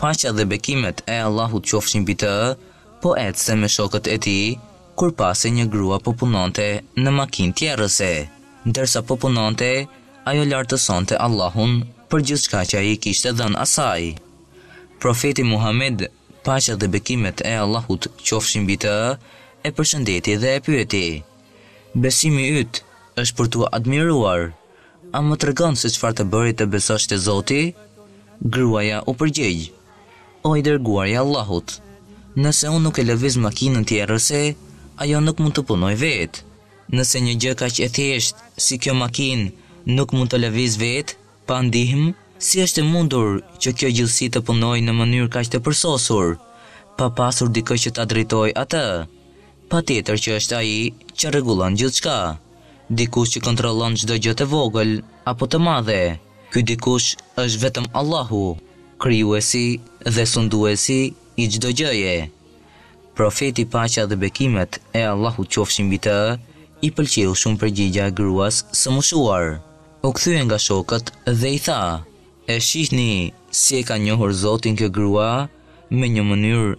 Paqja dhe bekimet e Allahut qofshin mbi të, po ecte me shokët e tij, kur pa se një grua po punonte në makinë tjerrëse. Ndërsa po punonte, ajo lartësonte Allahun për gjithçka që ai kishte dhënë asaj. Profeti Muhamed, paqja dhe bekimet e Allahut qofshin mbi të, e përshëndeti dhe e pyeti, Besimi yt është për t'u admiruar, A më tregon se çfarë të bëri të besosh te Zoti? Gruaja u përgjegj, O i Dërguari i Allahut! Nëse unë nuk e lëviz makinën tjerrëse, ajo nuk mund të punojë vetë. Nëse një gjë kaq e thjeshtë si kjo makinë nuk mund të lëvizë vetë, pa ndihmë, si është e mundur që kjo gjithësi të punojë në mënyrë kaq të përsosur, pa pasur dikë që ta drejtojë atë? Patjetër që është Ai që rregullon gjithçka. Dikush që kontrollon çdo gjë të vogël apo të madhe. Ky dikush është vetëm Allahu, Krijuesi dhe Sunduesi i çdo gjëje. Profeti paqja dhe bekimet e Allahut qofshin mbi të i pëlqeu shumë përgjigja e gruas së moshuar. U kthye nga shokët dhe i tha, E shihni si e ka njohur Zotin kjo grua me një mënyrë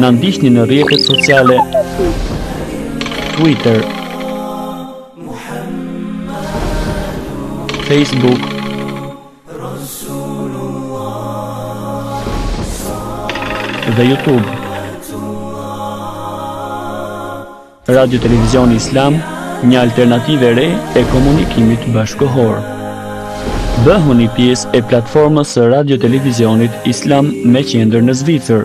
Na ndiqni në rrjetet sociale Twitter Facebook dhe YouTube. Radio Televizioni Islam, një alternativë e re e komunikimit bashkëkohor. Bëhuni pjesë e platformës së Radio Televizionit Islam me qendër në Zvicër.